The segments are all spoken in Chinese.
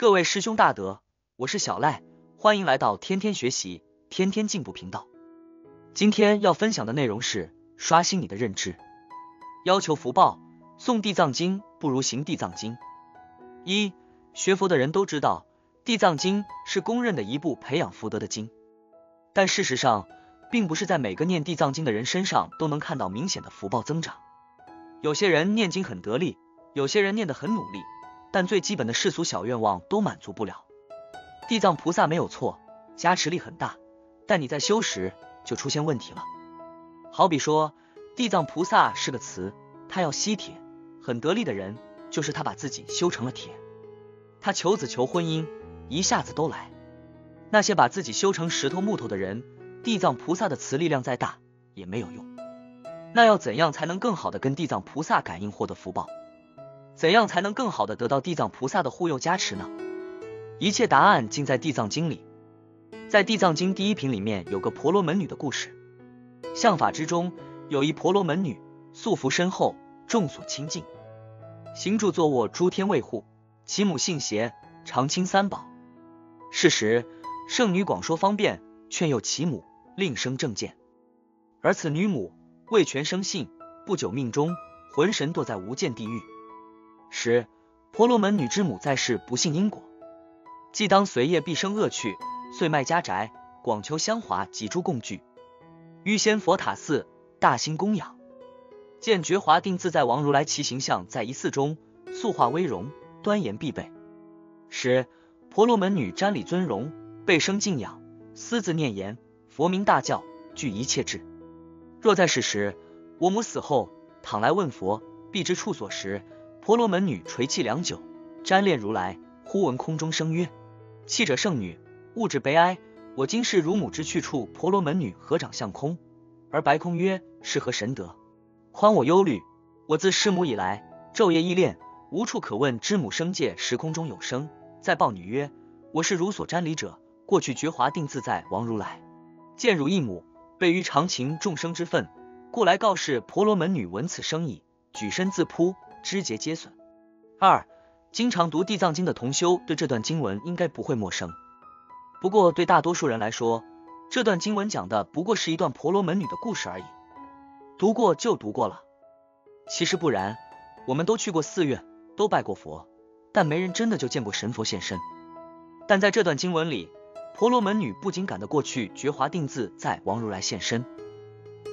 各位师兄大德，我是小赖，欢迎来到天天学习、天天进步频道。今天要分享的内容是刷新你的认知，要求福报，诵地藏经不如行地藏经。一学佛的人都知道，地藏经是公认的一部培养福德的经，但事实上，并不是在每个念地藏经的人身上都能看到明显的福报增长。有些人念经很得力，有些人念得很努力。但最基本的世俗小愿望都满足不了。地藏菩萨没有错，加持力很大，但你在修时就出现问题了。好比说，地藏菩萨是个词，他要吸铁，很得力的人就是他把自己修成了铁。他求子求婚姻，一下子都来。那些把自己修成石头木头的人，地藏菩萨的磁力量再大也没有用。那要怎样才能更好的跟地藏菩萨感应，获得福报？怎样才能更好的得到地藏菩萨的护佑加持呢？一切答案尽在地藏经里。在地藏经第一品里面有个婆罗门女的故事。相法之中有一婆罗门女，素服深厚，众所亲近，行住坐卧诸天卫护，其母信邪，常亲三宝。是时圣女广说方便，劝诱其母，令生正见。而此女母未全生性，不久命中，魂神堕在无间地狱。十婆罗门女之母在世不信因果，既当随业必生恶趣，遂卖家宅，广求香华及诸供具，于仙佛塔寺大兴供养。见觉华定自在王如来其形象在一寺中，塑化威容，端严必备。十婆罗门女瞻礼尊容，备生敬仰，私自念言：佛名大教，具一切智。若在世时，我母死后，倘来问佛，必知处所时。婆罗门女垂泣良久，瞻恋如来，忽闻空中声曰：“泣者圣女，勿至悲哀。我今是汝母之去处。”婆罗门女合掌向空，而白空曰：“是何神德，宽我忧虑？我自师母以来，昼夜依恋，无处可问知母生界。时空中有声，再报女曰：我是汝所瞻礼者，过去觉华定自在王如来，见汝一母，备于常情众生之分，故来告示。婆罗门女闻此声已，举身自扑。肢节皆损。二，经常读地藏经的同修对这段经文应该不会陌生。不过对大多数人来说，这段经文讲的不过是一段婆罗门女的故事而已，读过就读过了。其实不然，我们都去过寺院，都拜过佛，但没人真的就见过神佛现身。但在这段经文里，婆罗门女不仅赶得过去觉华定自在王如来现身，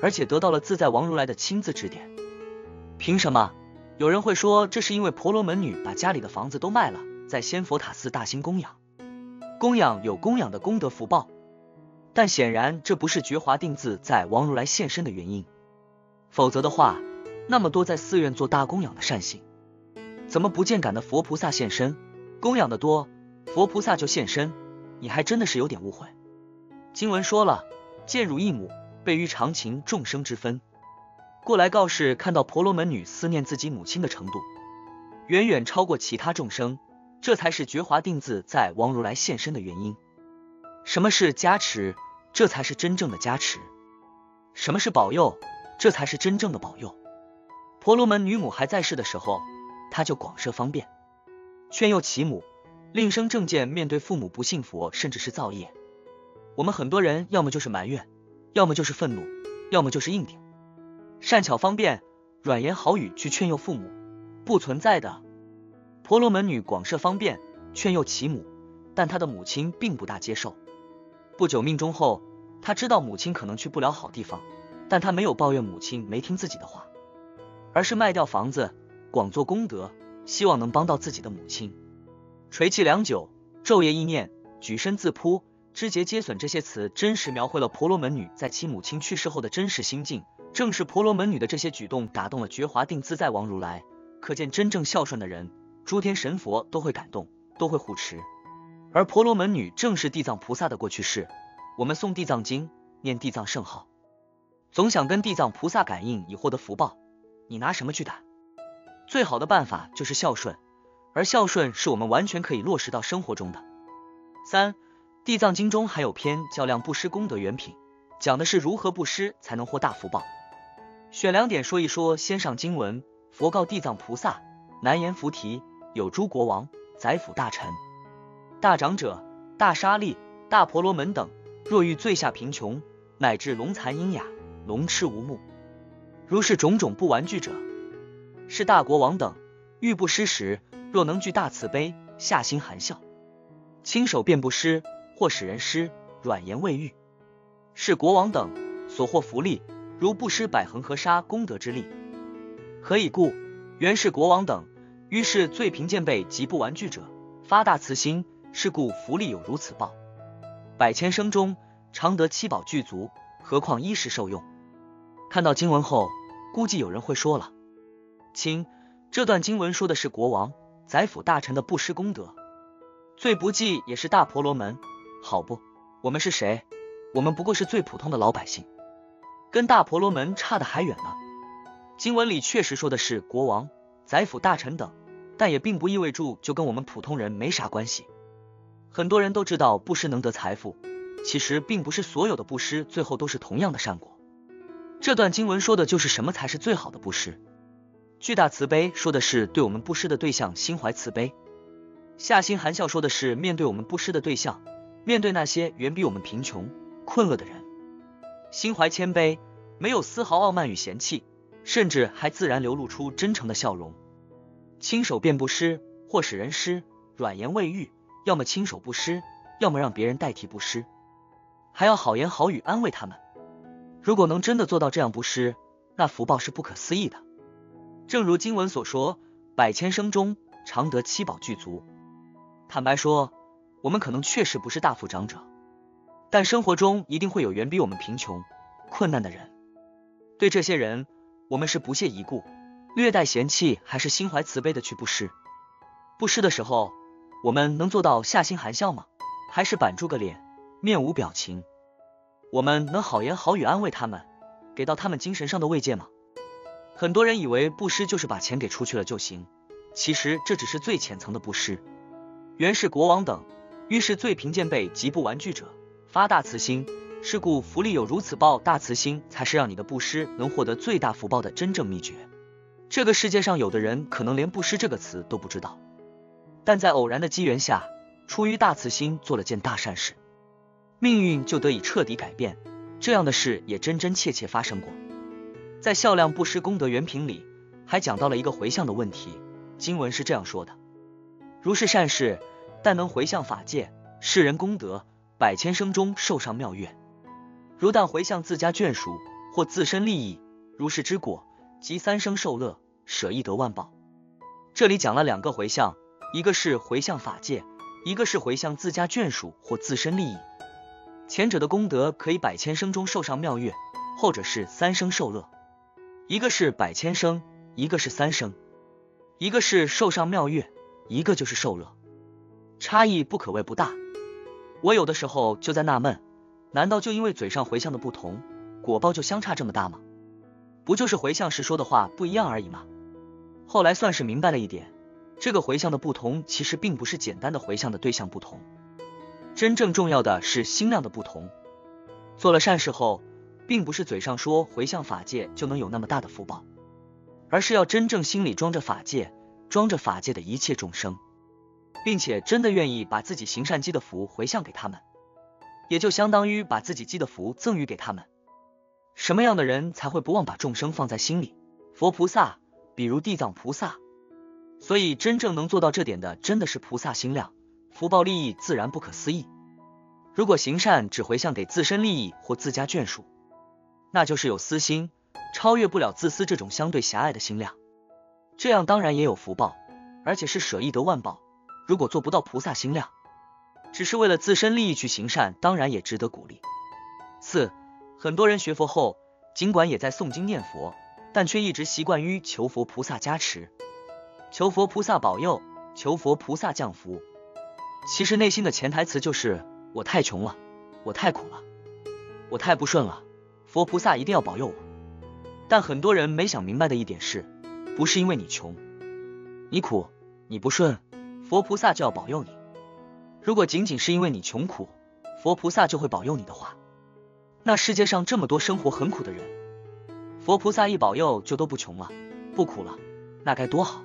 而且得到了自在王如来的亲自指点。凭什么？有人会说，这是因为婆罗门女把家里的房子都卖了，在仙佛塔寺大兴供养，供养有供养的功德福报。但显然这不是觉华定自在王如来现身的原因，否则的话，那么多在寺院做大供养的善行，怎么不见赶的佛菩萨现身？供养的多，佛菩萨就现身？你还真的是有点误会。经文说了，见汝一母，备于常情众生之分。过来告示，看到婆罗门女思念自己母亲的程度，远远超过其他众生，这才是觉华定自在王如来现身的原因。什么是加持？这才是真正的加持。什么是保佑？这才是真正的保佑。婆罗门女母还在世的时候，她就广设方便，劝诱其母，另生正见。面对父母不信佛，甚至是造业，我们很多人要么就是埋怨，要么就是愤怒，要么就是硬顶。善巧方便，软言好语去劝诱父母，不存在的。婆罗门女广设方便劝诱其母，但她的母亲并不大接受。不久命中后，她知道母亲可能去不了好地方，但她没有抱怨母亲没听自己的话，而是卖掉房子，广做功德，希望能帮到自己的母亲。垂泣良久，昼夜意念，举身自扑，肢节皆损。这些词真实描绘了婆罗门女在其母亲去世后的真实心境。正是婆罗门女的这些举动打动了觉华定自在王如来，可见真正孝顺的人，诸天神佛都会感动，都会护持。而婆罗门女正是地藏菩萨的过去式。我们诵地藏经，念地藏圣号，总想跟地藏菩萨感应以获得福报，你拿什么去打？最好的办法就是孝顺，而孝顺是我们完全可以落实到生活中的。三，地藏经中还有篇叫量布施功德原品，讲的是如何布施才能获大福报。选两点说一说。先上经文，佛告地藏菩萨：南阎浮提有诸国王、宰辅大臣，大长者、大沙利、大婆罗门等，若遇最下贫穷，乃至龙残鹰哑、龙痴无目，如是种种不玩具者，是大国王等欲不施时，若能具大慈悲，下心含笑，亲手便不施，或使人施，软言未喻，是国王等所获福利，如不施百恒河沙功德之力。何以故？原是国王等于是最贫贱辈及不玩具者，发大慈心，是故福利有如此报。百千生中常得七宝具足，何况衣食受用？看到经文后，估计有人会说了：亲，这段经文说的是国王、宰辅大臣的布施功德，最不济也是大婆罗门，好不？我们是谁？我们不过是最普通的老百姓，跟大婆罗门差的还远呢。经文里确实说的是国王、宰辅大臣等，但也并不意味着就跟我们普通人没啥关系。很多人都知道布施能得财富，其实并不是所有的布施最后都是同样的善果。这段经文说的就是什么才是最好的布施。巨大慈悲说的是对我们布施的对象心怀慈悲，下心含笑说的是面对我们布施的对象，面对那些远比我们贫穷困厄的人，心怀谦卑，没有丝毫傲慢与嫌弃。甚至还自然流露出真诚的笑容，亲手便不施，或使人施，软言未喻，要么亲手不施，要么让别人代替不施，还要好言好语安慰他们。如果能真的做到这样不施，那福报是不可思议的。正如经文所说，百千生中常得七宝具足。坦白说，我们可能确实不是大富长者，但生活中一定会有远比我们贫穷、困难的人。对这些人。我们是不屑一顾，略带嫌弃，还是心怀慈悲的去布施？布施的时候，我们能做到下心含笑吗？还是板住个脸，面无表情？我们能好言好语安慰他们，给到他们精神上的慰藉吗？很多人以为布施就是把钱给出去了就行，其实这只是最浅层的布施。原是国王等，于是最贫贱辈及不玩具者，发大慈心。是故福利有如此报，大慈心才是让你的布施能获得最大福报的真正秘诀。这个世界上有的人可能连布施这个词都不知道，但在偶然的机缘下，出于大慈心做了件大善事，命运就得以彻底改变。这样的事也真真切切发生过。在孝量布施功德原品里，还讲到了一个回向的问题。经文是这样说的：如是善事，但能回向法界，世人功德，百千生中受上妙乐。如但回向自家眷属或自身利益，如是之果，即三生受乐，舍一得万报。这里讲了两个回向，一个是回向法界，一个是回向自家眷属或自身利益。前者的功德可以百千生中受上妙乐，后者是三生受乐。一个是百千生，一个是三生，一个是受上妙乐，一个就是受乐，差异不可谓不大。我有的时候就在纳闷。难道就因为嘴上回向的不同，果报就相差这么大吗？不就是回向时说的话不一样而已吗？后来算是明白了一点，这个回向的不同，其实并不是简单的回向的对象不同，真正重要的是心量的不同。做了善事后，并不是嘴上说回向法界就能有那么大的福报，而是要真正心里装着法界，装着法界的一切众生，并且真的愿意把自己行善积的福回向给他们。也就相当于把自己积的福赠予给他们。什么样的人才会不忘把众生放在心里？佛菩萨，比如地藏菩萨。所以真正能做到这点的，真的是菩萨心量，福报利益自然不可思议。如果行善只回向给自身利益或自家眷属，那就是有私心，超越不了自私这种相对狭隘的心量。这样当然也有福报，而且是舍易得万报。如果做不到菩萨心量，只是为了自身利益去行善，当然也值得鼓励。四，很多人学佛后，尽管也在诵经念佛，但却一直习惯于求佛菩萨加持，求佛菩萨保佑，求佛菩萨降福。其实内心的潜台词就是：我太穷了，我太苦了，我太不顺了，佛菩萨一定要保佑我。但很多人没想明白的一点是，不是因为你穷、你苦、你不顺，佛菩萨就要保佑你。如果仅仅是因为你穷苦，佛菩萨就会保佑你的话，那世界上这么多生活很苦的人，佛菩萨一保佑就都不穷了，不苦了，那该多好！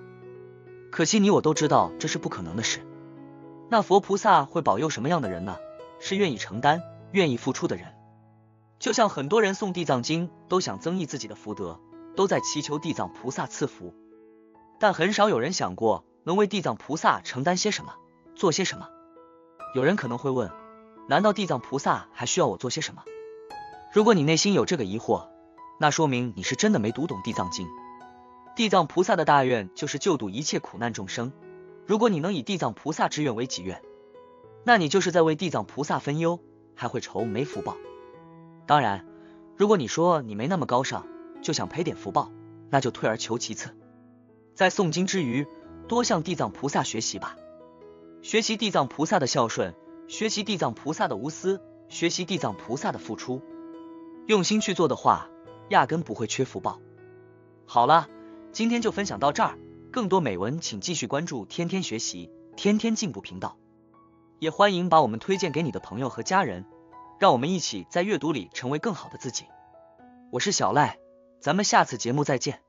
可惜你我都知道这是不可能的事。那佛菩萨会保佑什么样的人呢？是愿意承担、愿意付出的人。就像很多人诵地藏经，都想增益自己的福德，都在祈求地藏菩萨赐福，但很少有人想过能为地藏菩萨承担些什么，做些什么。有人可能会问，难道地藏菩萨还需要我做些什么？如果你内心有这个疑惑，那说明你是真的没读懂地藏经。地藏菩萨的大愿就是救度一切苦难众生。如果你能以地藏菩萨之愿为己愿，那你就是在为地藏菩萨分忧，还会愁没福报。当然，如果你说你没那么高尚，就想赔点福报，那就退而求其次，在诵经之余，多向地藏菩萨学习吧，学习地藏菩萨的孝顺，学习地藏菩萨的无私，学习地藏菩萨的付出，用心去做的话，压根不会缺福报。好了，今天就分享到这儿。更多美文，请继续关注天天学习、天天进步频道。也欢迎把我们推荐给你的朋友和家人，让我们一起在阅读里成为更好的自己。我是小赖，咱们下次节目再见。